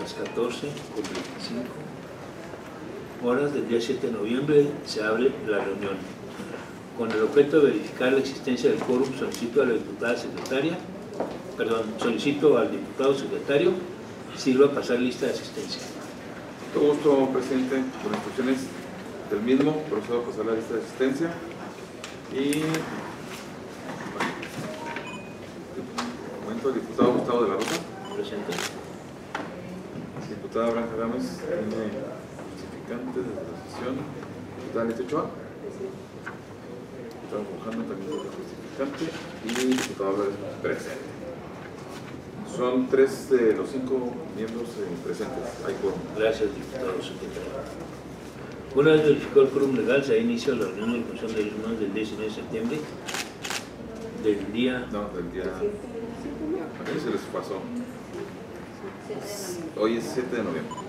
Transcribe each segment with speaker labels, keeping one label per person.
Speaker 1: las 14 con 25 horas del día 7 de noviembre se abre la reunión. Con el objeto de verificar la existencia del quórum, solicito a la diputada secretaria, perdón, solicito al diputado secretario sirva a pasar lista de asistencia.
Speaker 2: Todo gusto, presidente. Con instrucciones del mismo, procedo a pasar la lista de asistencia. Y. Momento, el diputado Gustavo de la Rosa.
Speaker 1: Presente.
Speaker 2: Diputada Blanca Gámez, tiene justificante de la sesión. Diputada Leti Ochoa. Diputado Mojano también tiene justificante. Y diputado Álvarez presente. Son tres de los cinco miembros eh, presentes. Hay quórum.
Speaker 1: Gracias, diputado secretario. Una vez verificado el quórum legal, se da inicio a la reunión de la Comisión de Derechos Humanos del 19 de septiembre del día
Speaker 2: No, del día. Aquí se les pasó. Hoy es 7 de noviembre.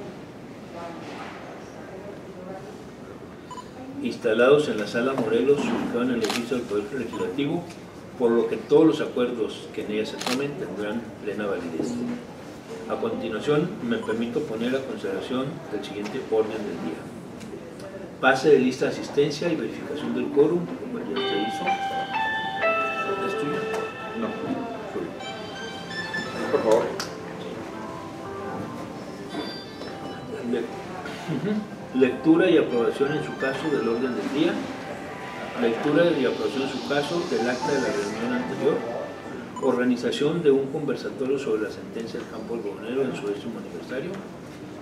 Speaker 1: instalados en la Sala Morelos, ubicado en el edificio del Poder Legislativo, por lo que todos los acuerdos que en ella se tomen tendrán plena validez. A continuación, me permito poner a consideración el siguiente orden del día. Pase de lista de asistencia y verificación del quórum, como ya se hizo. Le- Lectura y aprobación en su caso del orden del día. Lectura y aprobación en su caso del acta de la reunión anterior. Organización de un conversatorio sobre la sentencia del campo del gobernero en su décimo aniversario.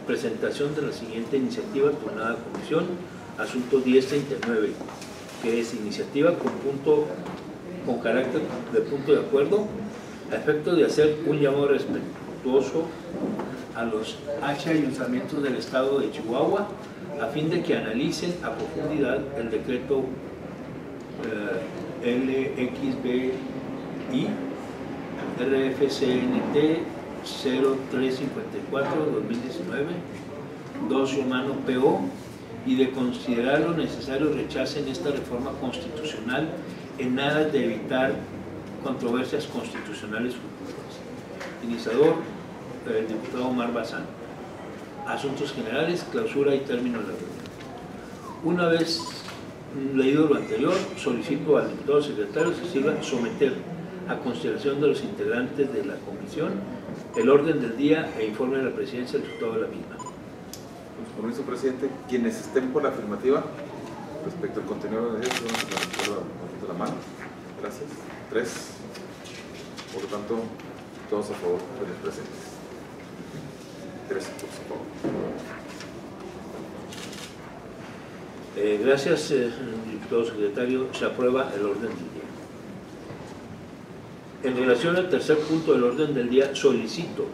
Speaker 1: Presentación de la siguiente iniciativa turnada a comisión. Asunto 1039, que es iniciativa con punto con carácter de punto de acuerdo a efecto de hacer un llamado respetuoso a los H ayuntamientos del estado de Chihuahua a fin de que analicen a profundidad el decreto eh, LXBI RFCNT 0354-2019 2 humano PO y de considerar lo necesario rechacen esta reforma constitucional en nada de evitar controversias constitucionales futuras. Iniciador, el diputado Omar Bazán. Asuntos generales, clausura y término de la reunión. Una vez leído lo anterior, solicito al diputado secretario se sirva someter a consideración de los integrantes de la comisión el orden del día e informe de la presidencia del resultado de la misma.
Speaker 2: Con su permiso, presidente, quienes estén por la afirmativa respecto al contenido de esto, levantando la mano. Gracias. Tres. Por lo tanto, todos a favor los presentes.
Speaker 1: Eh, gracias, eh, diputado secretario. Se aprueba el orden del día. En relación al tercer punto del orden del día, solicito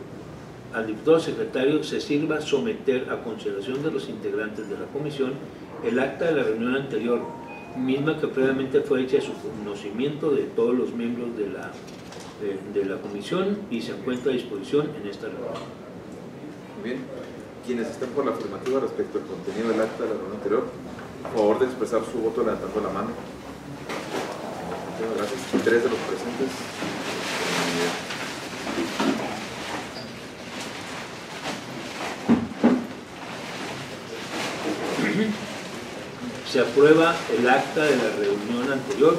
Speaker 1: al diputado secretario se sirva someter a consideración de los integrantes de la comisión el acta de la reunión anterior, misma que previamente fue hecha a su conocimiento de todos los miembros de la, de la comisión y se encuentra a disposición en esta reunión.
Speaker 2: Bien. Quienes estén por la afirmativa respecto al contenido del acta de la reunión anterior, por favor de expresar su voto levantando la mano. Gracias. Tres de los presentes.
Speaker 1: Se aprueba el acta de la reunión anterior,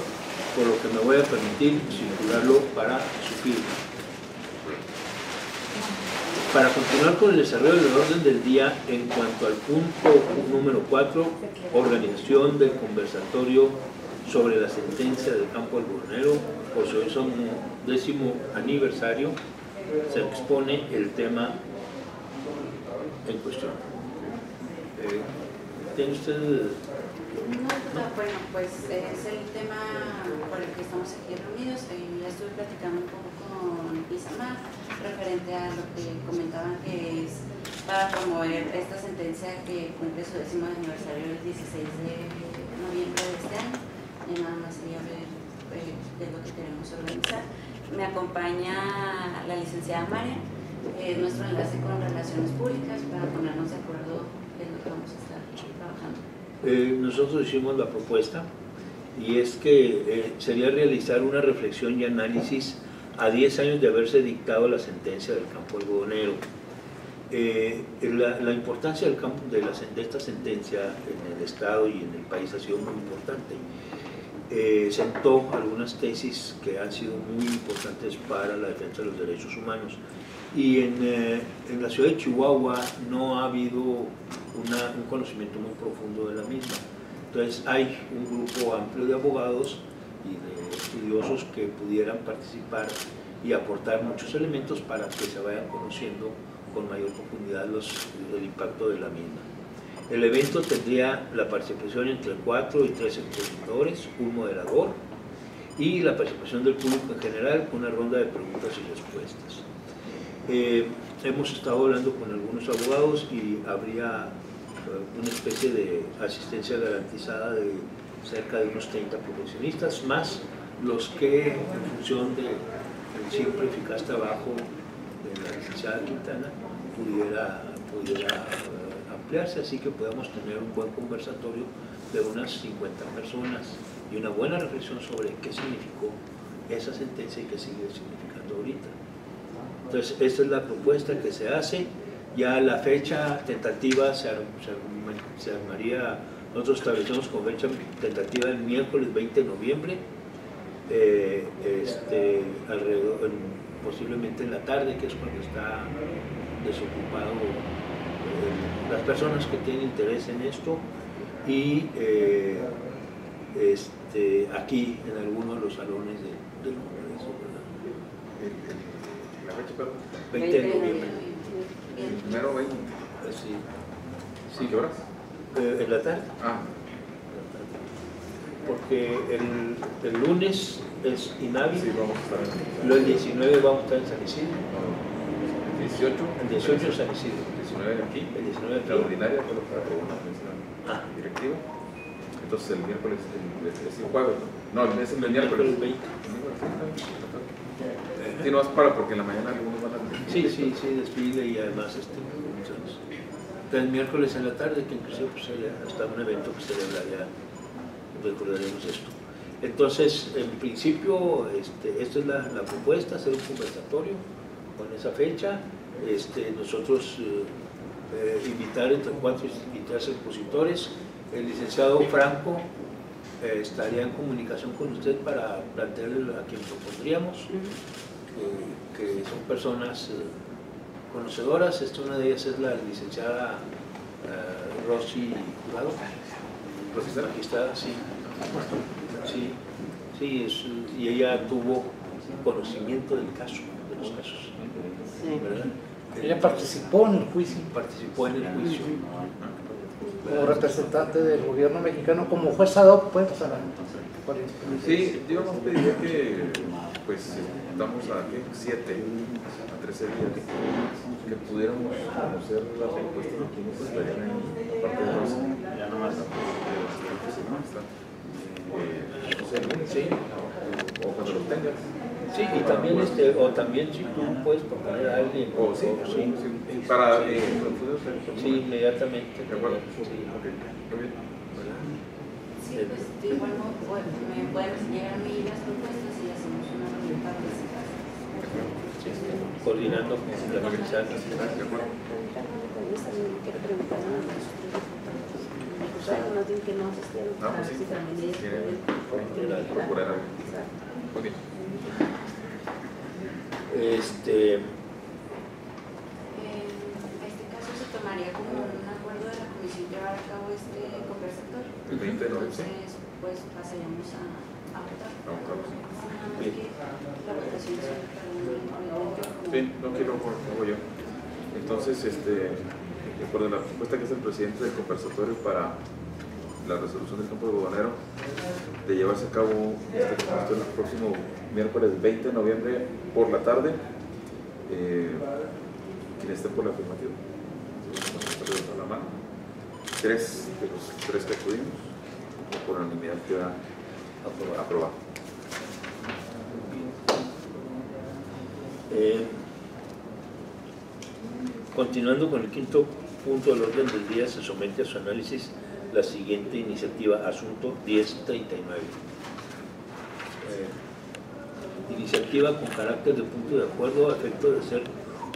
Speaker 1: por lo que me voy a permitir circularlo para su firma. Para continuar con el desarrollo del orden del día, en cuanto al punto número 4, organización del conversatorio sobre la sentencia del campo del Burnero, por su décimo aniversario, se expone el tema en cuestión. Eh, ¿Tiene usted
Speaker 3: No, bueno, pues es el tema por el que estamos aquí reunidos. Eh, Ya estuve platicando un poco Isamar referente a lo que comentaban que es para promover esta sentencia que cumple su décimo aniversario el 16 de noviembre de este año. Y nada más quería ver eh, de lo que queremos organizar. Me acompaña la licenciada María, eh, nuestro enlace con relaciones públicas para ponernos de acuerdo en lo que vamos a estar trabajando.
Speaker 1: Eh, nosotros hicimos la propuesta y es que eh, sería realizar una reflexión y análisis a 10 años de haberse dictado la sentencia del campo algodonero Eh, la, la, importancia del campo, de, la, de, esta sentencia en el Estado y en el país ha sido muy importante. Eh, sentó algunas tesis que han sido muy importantes para la defensa de los derechos humanos. Y en, eh, en la ciudad de Chihuahua no ha habido una, un conocimiento muy profundo de la misma. Entonces hay un grupo amplio de abogados y de estudiosos que pudieran participar y aportar muchos elementos para que se vayan conociendo con mayor profundidad los, el impacto de la misma. El evento tendría la participación entre cuatro y tres expositores, un moderador y la participación del público en general con una ronda de preguntas y respuestas. Eh, hemos estado hablando con algunos abogados y habría eh, una especie de asistencia garantizada de cerca de unos 30 profesionistas, más los que en función del siempre eficaz trabajo de la licenciada Quintana pudiera, pudiera eh, ampliarse, así que podamos tener un buen conversatorio de unas 50 personas y una buena reflexión sobre qué significó esa sentencia y qué sigue significando ahorita. Entonces, esta es la propuesta que se hace. Ya la fecha tentativa se, se, se armaría, nosotros establecemos con fecha tentativa el miércoles 20 de noviembre, eh, este, alrededor, posiblemente en la tarde, que es cuando está desocupado eh, las personas que tienen interés en esto y eh, este, aquí en algunos de los salones de, del Congreso.
Speaker 2: ¿La fecha, perdón?
Speaker 1: 20 de noviembre.
Speaker 2: El primero 20.
Speaker 1: Sí.
Speaker 2: Sí, ¿qué horas?
Speaker 1: Eh, en la tarde.
Speaker 2: Ah,
Speaker 1: Porque el, el lunes es inhábil,
Speaker 2: sí, vamos a estar en
Speaker 1: el 19 vamos a estar en San Isidro,
Speaker 2: el 18.
Speaker 1: el 18 en San Isidro,
Speaker 2: 19 aquí.
Speaker 1: el 19
Speaker 2: La
Speaker 1: aquí.
Speaker 2: ordinaria, pero para una mesa
Speaker 1: Ah.
Speaker 2: directiva. Entonces el miércoles, el, es el jueves, ¿no? No, es el
Speaker 1: El
Speaker 2: miércoles.
Speaker 1: miércoles 20.
Speaker 2: Sí, no es para porque en la mañana algunos van a...
Speaker 1: Sí, sí, sí, desfile y además este, entonces, el miércoles en la tarde, que inclusive pues, hasta un evento que celebraría, recordaremos esto. Entonces, en principio, este, esta es la, la propuesta, hacer un conversatorio con esa fecha, este, nosotros eh, eh, invitar entre cuatro y tres expositores, el licenciado Franco eh, estaría en comunicación con usted para plantearle a quien propondríamos, que, que son personas eh, conocedoras. Esta, una de ellas es la licenciada eh, Rosy Jurado. Aquí está, sí. Sí, sí es- y ella tuvo conocimiento del caso, de los casos. ¿verdad?
Speaker 4: Ella participó en el juicio
Speaker 1: Participó en el juicio.
Speaker 4: como representante del gobierno mexicano, como juez ad hoc, pues,
Speaker 2: Sí, yo nos pediría que, pues, estamos a ¿qué? 7 a 13 días, que pudiéramos conocer las propuestas de quienes estarían en la parte de los ya no más eh, no sé, sí, o cuando los tengas.
Speaker 1: Sí, y también, este, o también si tú puedes proponer a alguien.
Speaker 2: O sí,
Speaker 1: o sí,
Speaker 2: sí, para eh,
Speaker 1: sí, inmediatamente.
Speaker 2: De acuerdo.
Speaker 1: Sí.
Speaker 2: Ok, muy bien.
Speaker 3: Sí, pues de igual modo me pueden enseñar a mí las propuestas y hacemos una reunión para presentar.
Speaker 1: Sí, coordinando con la organización.
Speaker 2: De acuerdo. Ah, pues sí. Quiere procurar algo. Muy bien.
Speaker 1: Este,
Speaker 3: En este caso se tomaría como un acuerdo de la comisión llevar a cabo este conversatorio.
Speaker 2: El 20 de noviembre.
Speaker 3: Entonces, pues pasaríamos a, a votar. Que la votación
Speaker 2: Sí, no quiero, no voy yo. Entonces, este, de acuerdo a la propuesta que es el presidente del conversatorio para la resolución del campo de Bobanero, de llevarse a cabo este esto el próximo miércoles 20 de noviembre por la tarde, eh, quien esté por la afirmativa. La mano. Tres de los tres que acudimos, por unanimidad queda aprobado.
Speaker 1: eh, continuando con el quinto punto del orden del día, se somete a su análisis la siguiente iniciativa, asunto 1039. Eh, iniciativa con carácter de punto de acuerdo a efecto de ser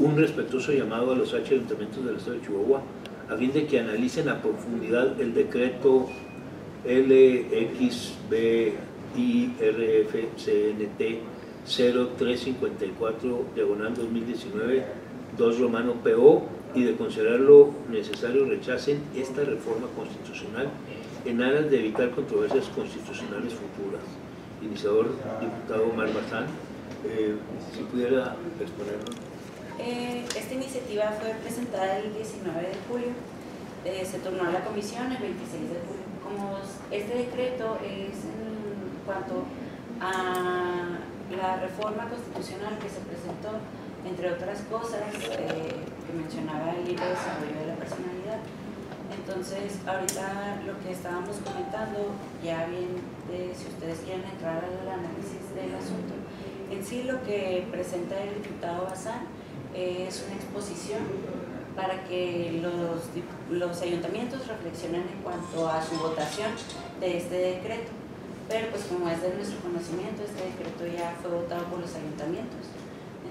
Speaker 1: un respetuoso llamado a los H ayuntamientos del Estado de Chihuahua a fin de que analicen a profundidad el decreto LXBIRFCNT 0354 diagonal 2019 2 romano PO y de considerarlo necesario rechacen esta reforma constitucional en aras de evitar controversias constitucionales futuras. Iniciador, diputado Omar Bazán, eh, si pudiera exponerlo.
Speaker 3: Eh, esta iniciativa fue presentada el 19 de julio, eh, se tornó a la comisión el 26 de julio. Como este decreto es en cuanto a la reforma constitucional que se presentó, entre otras cosas, eh, que mencionaba el libre desarrollo de la personalidad. Entonces, ahorita lo que estábamos comentando, ya bien, de, si ustedes quieren entrar al análisis del asunto, en sí lo que presenta el diputado Bazán es una exposición para que los, los ayuntamientos reflexionen en cuanto a su votación de este decreto. Pero pues como es de nuestro conocimiento, este decreto ya fue votado por los ayuntamientos.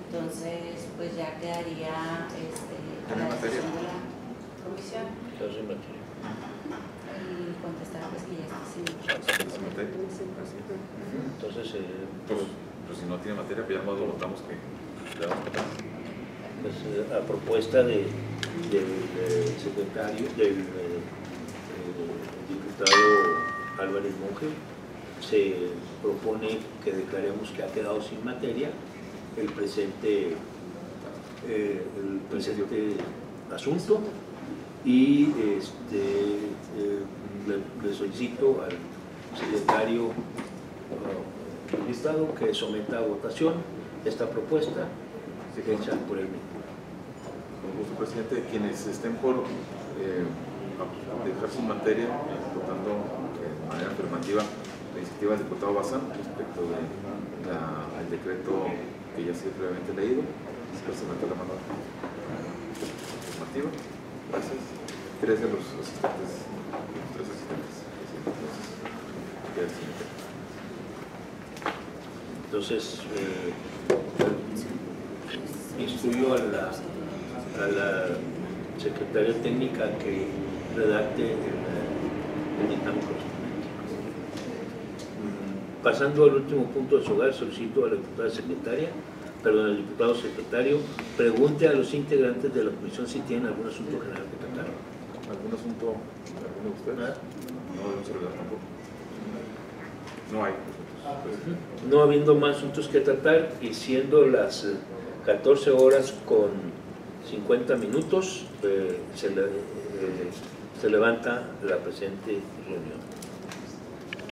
Speaker 3: Entonces, pues ya quedaría este, a la decisión de la comisión
Speaker 1: Entonces, en materia.
Speaker 3: y contestar pues que ya está sin.
Speaker 1: Entonces, eh,
Speaker 2: Pues, pues si no tiene materia, pues ya más lo votamos que le damos a votar.
Speaker 1: Pues, eh, a propuesta de, del eh, secretario, del eh, diputado Álvarez Monge, se propone que declaremos que ha quedado sin materia el presente, asunto y este, le, solicito al secretario del Estado que someta a votación esta propuesta por él mismo.
Speaker 2: Con gusto, presidente. Quienes estén por eh, dejar su materia, votando eh, de manera afirmativa la iniciativa del diputado Bazán respecto del decreto que ya ha sido previamente leído, se presenta la mano afirmativa. Gracias. Tres de los asistentes, tres asistentes. Entonces.
Speaker 1: Entonces, eh, instruyo a la, a la secretaria técnica que redacte el, el dictamen correspondiente. Pasando al último punto de su hogar, solicito a la diputada secretaria, perdón, al diputado secretario, pregunte a los integrantes de la comisión si tienen algún asunto general que tratar.
Speaker 2: ¿Algún asunto, alguno de ustedes?
Speaker 1: Nada.
Speaker 2: No, de un servidor tampoco. No hay.
Speaker 1: No habiendo más asuntos que tratar y siendo las 14 horas con 50 minutos, eh, se, le- eh, se levanta la presente reunión.